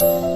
You.